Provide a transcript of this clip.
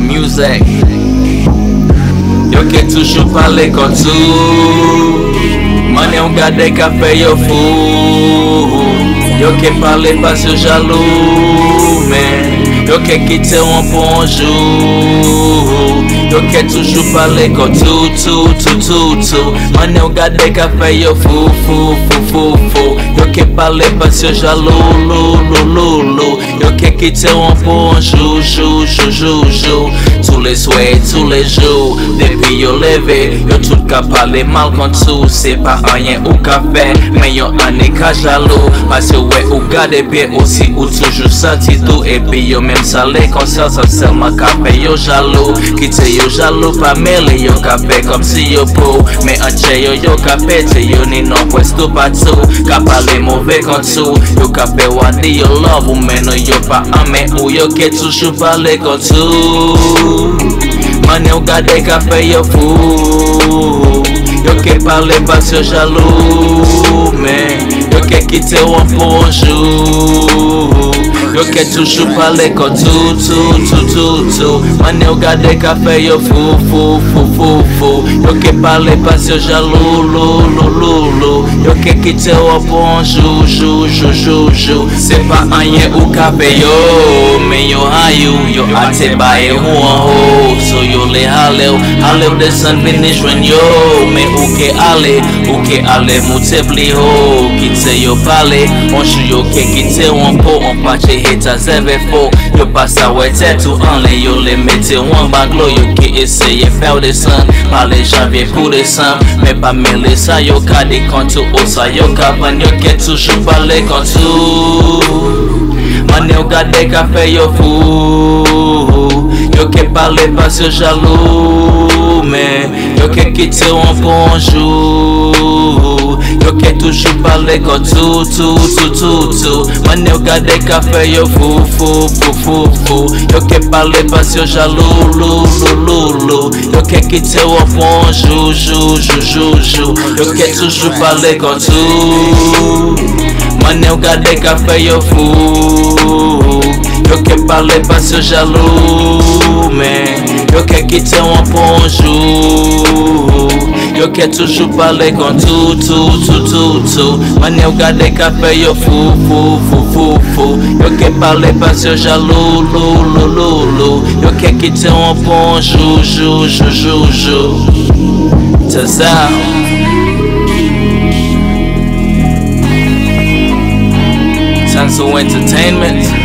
music. Yo que tu chupale con tu. Mane un gade café yo fou Yo que parle pas sur jaloux yo que quitte un bonjour Doke toujou pale kon tou tou tou tou tou Mane ou gade ka feyo fu fu fu fu. fou Eu que falei pra seu jalo, lu, lu, lu, lu. Eu que quitte un bon jou, jou, jou, jou, jou. Tous les soirs, tous les jours, depuis yo levé. Yo tout ka pale mal kon se pa anyen ou ka fe. Men yo ane ka jalo, parce ouais ou gade bien aussi ou toujours senti tout. Et puis yo même ça les concerts, ça seulement ka pe yo jalo. Quitte yo jalo pa mele, yo ka comme si yo po. Mais en yo yo ka pete, yo ni non go bato Ka pale mouve kontou Yo ka pe wani yo love ou menon yo pa ame Ou. Yo ke toujou pale kontou Mane ou gade ka pe yo fou. Yo ke pale bato yo jalou Men. Yo ke kite wan pou anjou. Eu quero toujours parler com tu, tu, tu, tu, tu Mano, eu gade café eu fou, fou, fou, fou, fou Eu que lou, lou Eu quero quitter un bon jour, jour, jour, jour, jour C'est pas rien ou café yo Mais yo raio, Yo atebaye ou an ho. So yo le alew Alew de san finish wen yo. Me ouke ale Ouke ale moute pli ho. Kite yo pale Onshu yo ke kite wanpo Onpache heta zeve fo Yo pasa we tetu anle Yo le mete wan baglo. Yo ke eseye few de san Pale javye pou de san. Me pa mele sa yo ka de kontu Osa yo kapan yo ke toujou pale kontu Mano, eu gade café eu fou Eu quero parler parce que jaloux Man, eu quero quitter un bon jour Eu quero toujours parler com tu, tu, tu, tu, tu. Mano, eu café eu fou, fou, fou Eu que lou, lou, lou, lou Eu quero quitter un bon jour, jour, jour, jour, jour Eu quero toujours parler com tu Mano, eu gade café eu fou Eu quero parler parce que jaloux, man Eu quero quitter un bon jour Eu quero toujours parler com tu, tu, tu, tu, tu. Mano, eu gade café eu fou, fou, fou, fou, fou Eu quero parler parce que jaloux, lou, lou, lou, lou Eu quero quitter un bon jour, jour, jour, jour, jour Tazal into entertainment.